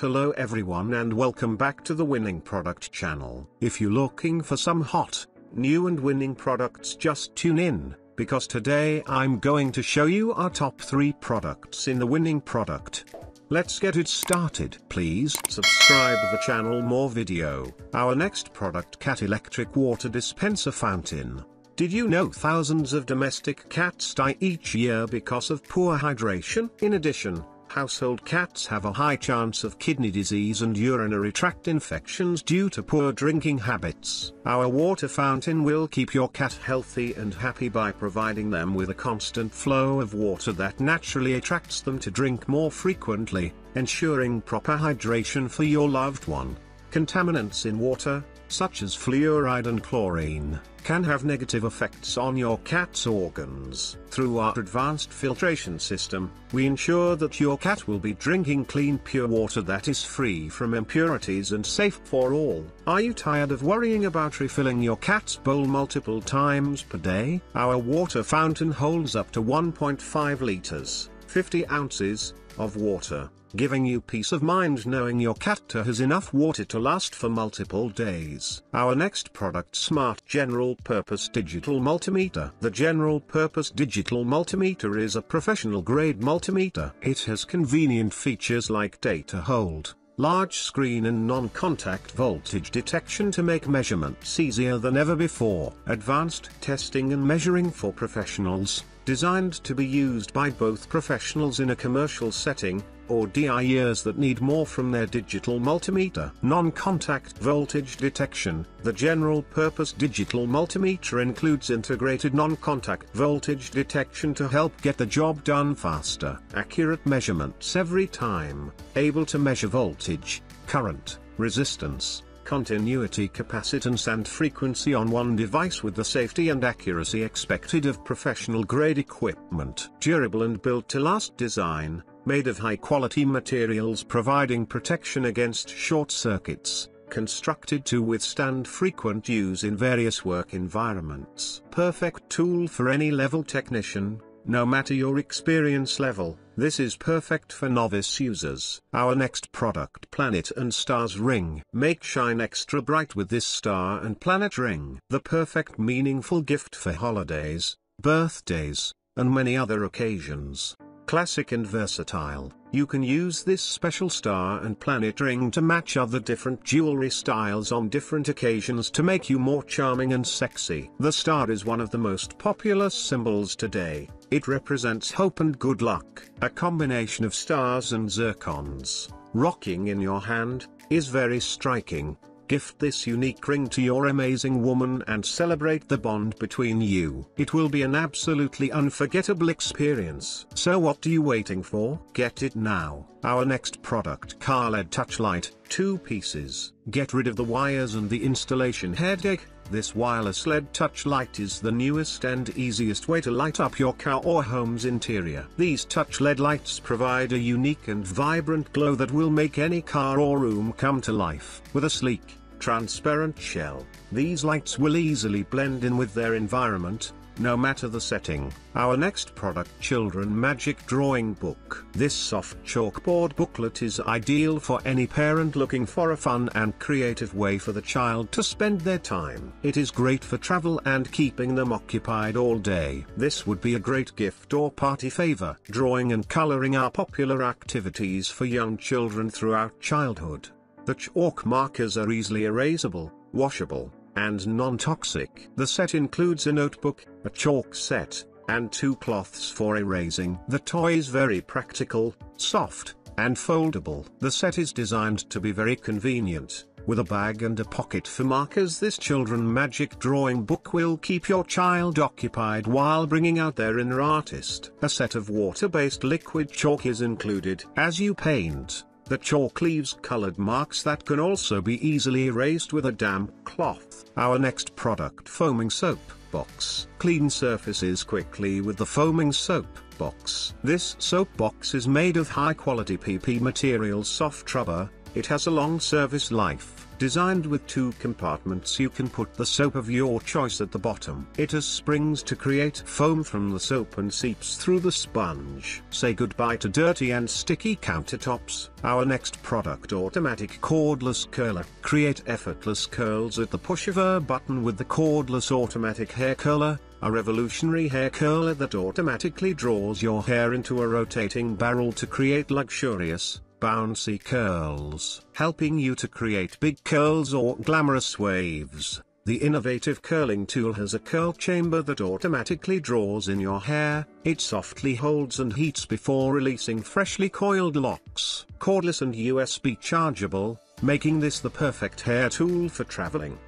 Hello everyone and welcome back to the Winning Product channel. If you're looking for some hot, new and winning products just tune in, because today I'm going to show you our top 3 products in the winning product. Let's get it started. Please subscribe the channel more video. Our next product cat electric water dispenser fountain. Did you know thousands of domestic cats die each year because of poor hydration? In addition, household cats have a high chance of kidney disease and urinary tract infections due to poor drinking habits. Our water fountain will keep your cat healthy and happy by providing them with a constant flow of water that naturally attracts them to drink more frequently, ensuring proper hydration for your loved one. Contaminants in water, such as fluoride and chlorine, can have negative effects on your cat's organs. Through our advanced filtration system, we ensure that your cat will be drinking clean pure water that is free from impurities and safe for all. Are you tired of worrying about refilling your cat's bowl multiple times per day? Our water fountain holds up to 1.5 liters, 50 ounces, of water giving you peace of mind knowing your cat has enough water to last for multiple days. Our next product Smart General Purpose Digital Multimeter. The General Purpose Digital Multimeter is a professional grade multimeter. It has convenient features like data hold, large screen and non-contact voltage detection to make measurements easier than ever before. Advanced testing and measuring for professionals, designed to be used by both professionals in a commercial setting, or DIYers that need more from their digital multimeter. Non-contact voltage detection. The general-purpose digital multimeter includes integrated non-contact voltage detection to help get the job done faster. Accurate measurements every time. Able to measure voltage, current, resistance, continuity capacitance and frequency on one device with the safety and accuracy expected of professional grade equipment. Durable and built to last design, made of high-quality materials providing protection against short circuits, constructed to withstand frequent use in various work environments. Perfect tool for any level technician, no matter your experience level, this is perfect for novice users. Our next product Planet and Stars Ring. Make shine extra bright with this star and planet ring. The perfect meaningful gift for holidays, birthdays, and many other occasions. Classic and versatile, you can use this special star and planet ring to match other different jewelry styles on different occasions to make you more charming and sexy. The star is one of the most popular symbols today, it represents hope and good luck. A combination of stars and zircons, rocking in your hand, is very striking, Gift this unique ring to your amazing woman and celebrate the bond between you. It will be an absolutely unforgettable experience. So what are you waiting for? Get it now. Our next product car LED touch light, 2 pieces. Get rid of the wires and the installation headache. This wireless LED touch light is the newest and easiest way to light up your car or home's interior. These touch LED lights provide a unique and vibrant glow that will make any car or room come to life. With a sleek, transparent shell, these lights will easily blend in with their environment, no matter the setting. Our next product Children Magic Drawing Book. This soft chalkboard booklet is ideal for any parent looking for a fun and creative way for the child to spend their time. It is great for travel and keeping them occupied all day. This would be a great gift or party favor. Drawing and coloring are popular activities for young children throughout childhood. The chalk markers are easily erasable, washable, and non-toxic. The set includes a notebook, a chalk set, and two cloths for erasing. The toy is very practical, soft, and foldable. The set is designed to be very convenient. With a bag and a pocket for markers this children magic drawing book will keep your child occupied while bringing out their inner artist. A set of water-based liquid chalk is included. As you paint, the chalk leaves colored marks that can also be easily erased with a damp cloth. Our next product foaming soap box. Clean surfaces quickly with the foaming soap box. This soap box is made of high quality PP material soft rubber, It has a long service life. Designed with two compartments you can put the soap of your choice at the bottom. It has springs to create foam from the soap and seeps through the sponge. Say goodbye to dirty and sticky countertops. Our next product automatic cordless curler. Create effortless curls at the push of a button with the cordless automatic hair curler a revolutionary hair curler that automatically draws your hair into a rotating barrel to create luxurious, bouncy curls, helping you to create big curls or glamorous waves. The innovative curling tool has a curl chamber that automatically draws in your hair, it softly holds and heats before releasing freshly coiled locks. Cordless and USB chargeable, making this the perfect hair tool for traveling.